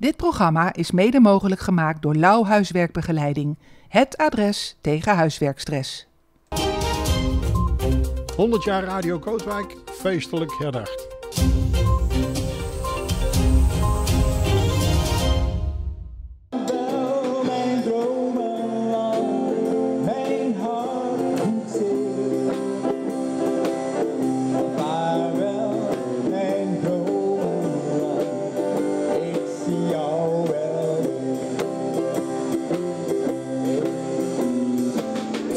Dit programma is mede mogelijk gemaakt door Lauw Huiswerkbegeleiding. Het adres tegen huiswerkstress. 100 jaar Radio Kootwijk, feestelijk herdacht.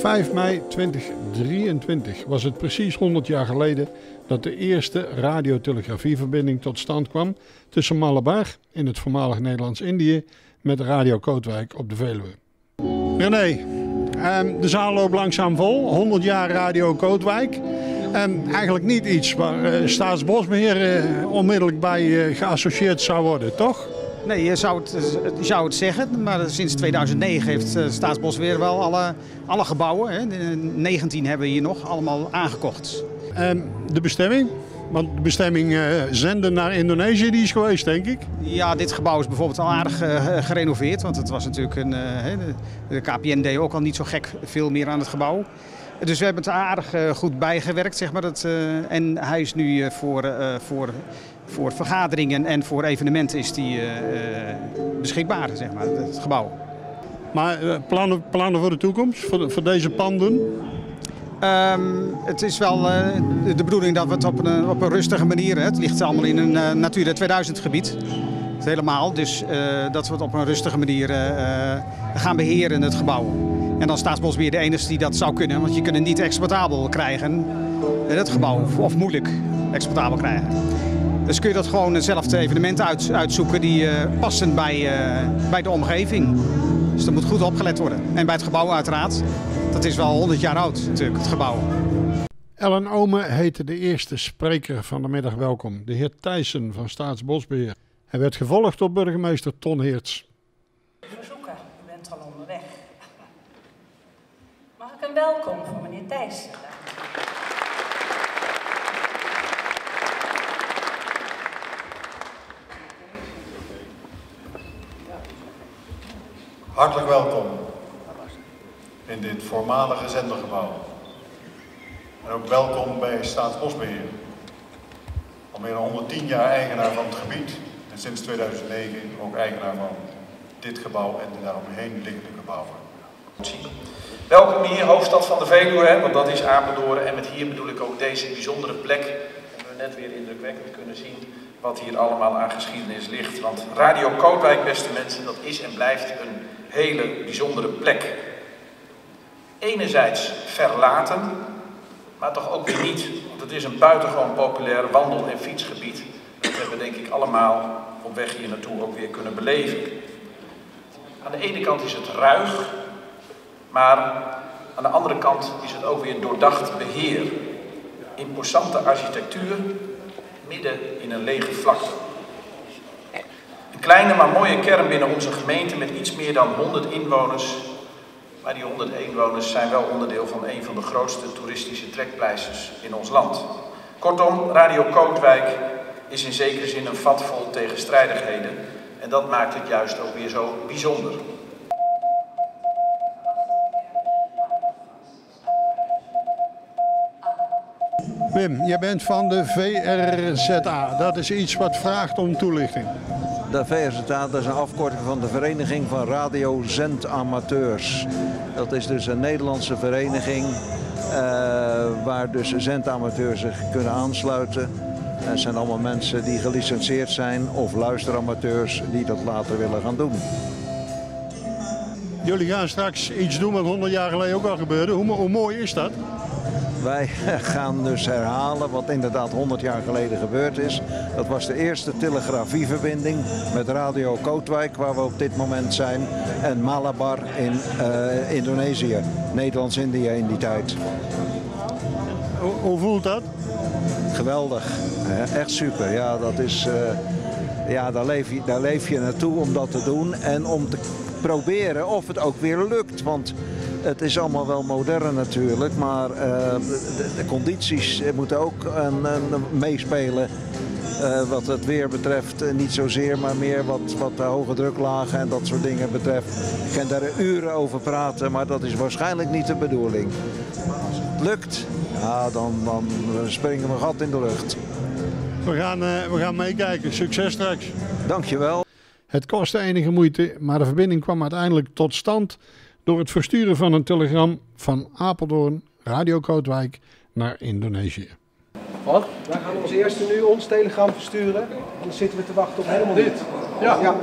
5 mei 2023 was het precies 100 jaar geleden dat de eerste radiotelegrafieverbinding tot stand kwam tussen Malabar in het voormalig Nederlands-Indië met Radio Kootwijk op de Veluwe. René, ehm, de zaal loopt langzaam vol, 100 jaar Radio Kootwijk. En eigenlijk niet iets waar eh, Staatsbosbeheer eh, onmiddellijk bij eh, geassocieerd zou worden, toch? Nee, je zou het, je zou het zeggen, maar sinds 2009 heeft eh, Staatsbosbeheer wel alle, alle gebouwen, hè, de 19 hebben we hier nog, allemaal aangekocht. En de bestemming? Want de bestemming eh, zenden naar Indonesië, die is geweest, denk ik. Ja, dit gebouw is bijvoorbeeld al aardig eh, gerenoveerd, want het was natuurlijk een, eh, de, KPN deed ook al niet zo gek veel meer aan het gebouw. Dus we hebben het aardig eh, goed bijgewerkt, zeg maar. Dat, eh, en hij is nu eh, voor, eh, voor, voor vergaderingen en voor evenementen is die, eh, eh, beschikbaar, zeg maar, het gebouw. Maar eh, plannen, plannen voor de toekomst, voor, de- voor deze panden? Ehm, het is wel de, bedoeling dat we het op een, op een rustige manier, hè, het ligt allemaal in een eh, Natura 2000 gebied, het helemaal, dus dat we het op een rustige manier gaan beheren, het gebouw. En dan Staatsbosbeheer de enige die dat zou kunnen, want je kunt het niet exploitabel krijgen, het gebouw, of, of moeilijk exploitabel krijgen. Dus kun je dat gewoon zelf de evenementen uit, uitzoeken die eh, passen bij, eh, bij de omgeving. Dus dat moet goed opgelet worden. En bij het gebouw uiteraard. Dat is wel 100 jaar oud natuurlijk, het gebouw. Ellen Ome heette de eerste spreker van de middag welkom, de heer Thijssen van Staatsbosbeheer. Hij werd gevolgd door burgemeester Ton Heerts. verzoeken. U bent al onderweg. Mag ik een welkom voor meneer Thijssen? Hartelijk welkom in dit voormalige zendergebouw. En ook welkom bij Staatsbosbeheer. Al meer dan 110 jaar eigenaar van het gebied en sinds 2009 ook eigenaar van dit gebouw en de daaromheen liggende gebouwen. Welkom hier, hoofdstad van de Veluwe, hè, want dat is Apeldoorn. En met hier bedoel ik ook deze bijzondere plek. Hebben we net weer indrukwekkend kunnen zien wat hier allemaal aan geschiedenis ligt. Want Radio Kootwijk, beste mensen, dat is en blijft een hele bijzondere plek. Enerzijds verlaten, maar toch ook niet. Want het is een buitengewoon populair wandel- en fietsgebied. Dat hebben we denk ik allemaal op weg hier naartoe ook weer kunnen beleven. Aan de ene kant is het ruig, maar aan de andere kant is het ook weer doordacht beheer. Imposante architectuur midden in een lege vlakte. Een kleine maar mooie kern binnen onze gemeente met iets meer dan 100 inwoners. Maar die 100 inwoners zijn wel onderdeel van een van de grootste toeristische trekpleisters in ons land. Kortom, Radio Kootwijk is in zekere zin een vat vol tegenstrijdigheden. En dat maakt het juist ook weer zo bijzonder. Wim, jij bent van de VRZA. Dat is iets wat vraagt om toelichting. De VRZA dat is een afkorting van de Vereniging van Radiozendamateurs. Dat is dus een Nederlandse vereniging eh, waar dus zendamateurs zich kunnen aansluiten. En het zijn allemaal mensen die gelicenseerd zijn of luisteramateurs die dat later willen gaan doen. Jullie gaan straks iets doen wat 100 jaar geleden ook al gebeurde. Hoe mooi is dat? Wij gaan dus herhalen wat inderdaad 100 jaar geleden gebeurd is. Dat was de eerste telegrafieverbinding met Radio Kootwijk, waar we op dit moment zijn. En Malabar in eh, Indonesië, Nederlands-Indië in die tijd. Hoe, hoe voelt dat? Geweldig, echt super. Ja, dat is, eh, ja daar, leef je, daar leef je naartoe om dat te doen en om te proberen of het ook weer lukt. Want het is allemaal wel modern natuurlijk, maar eh, de, de condities moeten ook een, een meespelen. Eh, wat het weer betreft eh, niet zozeer, maar meer wat, wat de hoge druklagen en dat soort dingen betreft. Ik kan daar uren over praten, maar dat is waarschijnlijk niet de bedoeling. Als het lukt, ja, dan, dan springen we een gat in de lucht. We gaan, eh, we gaan meekijken. Succes straks. Dankjewel. Het kostte enige moeite, maar de verbinding kwam uiteindelijk tot stand door het versturen van een telegram van Apeldoorn, Radio Kootwijk, naar Indonesië. Wat? Wij gaan ons eerste nu ons telegram versturen. En dan zitten we te wachten op helemaal dit. Ja. ja.